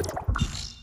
you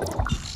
you